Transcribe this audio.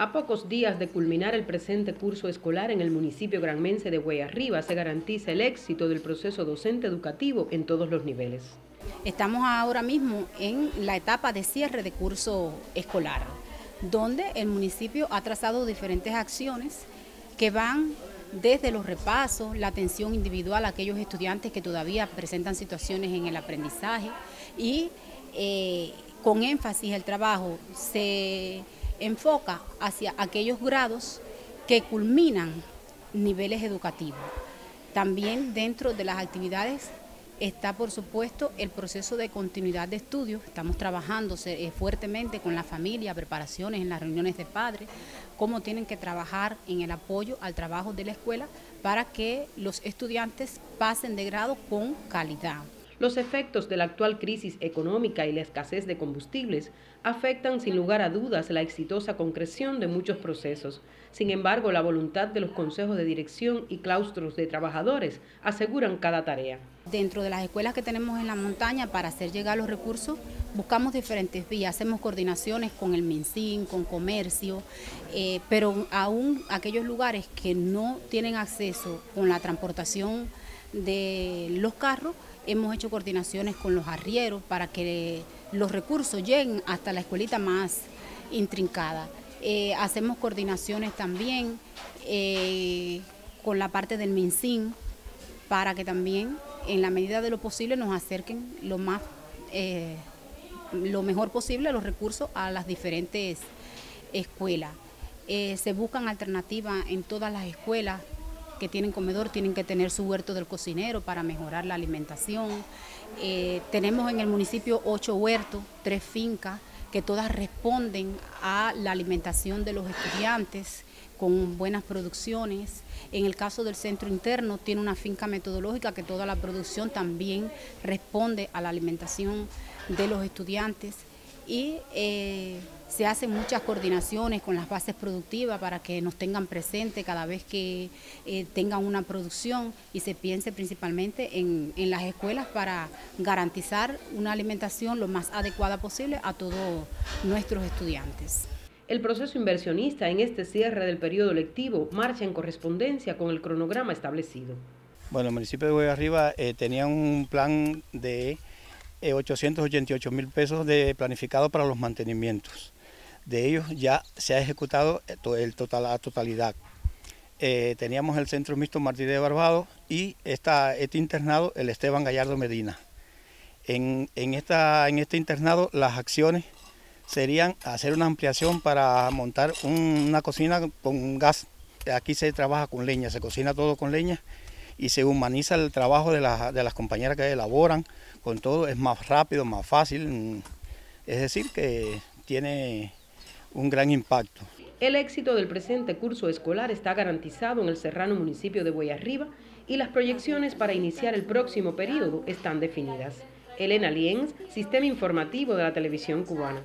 A pocos días de culminar el presente curso escolar en el municipio granmense de Guayarriba, se garantiza el éxito del proceso docente educativo en todos los niveles. Estamos ahora mismo en la etapa de cierre de curso escolar, donde el municipio ha trazado diferentes acciones que van desde los repasos, la atención individual a aquellos estudiantes que todavía presentan situaciones en el aprendizaje y eh, con énfasis el trabajo se enfoca hacia aquellos grados que culminan niveles educativos. También dentro de las actividades está, por supuesto, el proceso de continuidad de estudios. Estamos trabajando eh, fuertemente con la familia, preparaciones en las reuniones de padres, cómo tienen que trabajar en el apoyo al trabajo de la escuela para que los estudiantes pasen de grado con calidad. Los efectos de la actual crisis económica y la escasez de combustibles afectan sin lugar a dudas la exitosa concreción de muchos procesos. Sin embargo, la voluntad de los consejos de dirección y claustros de trabajadores aseguran cada tarea. Dentro de las escuelas que tenemos en la montaña para hacer llegar los recursos, buscamos diferentes vías, hacemos coordinaciones con el MINSIN, con comercio, eh, pero aún aquellos lugares que no tienen acceso con la transportación de los carros, hemos hecho coordinaciones con los arrieros para que los recursos lleguen hasta la escuelita más intrincada. Eh, hacemos coordinaciones también eh, con la parte del MINSIN para que también en la medida de lo posible nos acerquen lo más eh, lo mejor posible los recursos a las diferentes escuelas. se buscan alternativas en todas las escuelas que tienen comedor tienen que tener su huerto del cocinero para mejorar la alimentación. Eh, tenemos en el municipio ocho huertos, tres fincas, que todas responden a la alimentación de los estudiantes con buenas producciones. En el caso del centro interno tiene una finca metodológica que toda la producción también responde a la alimentación de los estudiantes y eh, se hacen muchas coordinaciones con las bases productivas para que nos tengan presente cada vez que eh, tengan una producción y se piense principalmente en, en, las escuelas para garantizar una alimentación lo más adecuada posible a todos nuestros estudiantes. El proceso inversionista en este cierre del periodo lectivo marcha en correspondencia con el cronograma establecido. Bueno, el municipio de Hueva Arriba eh, tenía un plan de 888 eh, mil pesos de planificado para los mantenimientos. De ellos ya se ha ejecutado el total, la totalidad. Eh, teníamos el Centro Mixto Martí de Barbado y esta, este internado, el Esteban Gallardo Medina. En, esta, en este internado las acciones serían hacer una ampliación para montar una cocina con gas. Aquí se trabaja con leña, se cocina todo con leña y se humaniza el trabajo de, de las compañeras que elaboran, con todo es más rápido, más fácil, es decir que tiene un gran impacto. El éxito del presente curso escolar está garantizado en el serrano municipio de Guayarriba y las proyecciones para iniciar el próximo periodo están definidas. Elena Lienz, Sistema Informativo de la Televisión Cubana.